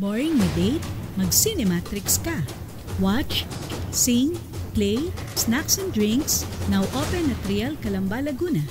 Boring na date? Mag-Cinematrix ka. Watch, sing, play, snacks and drinks, now open at Real Calamba, Laguna.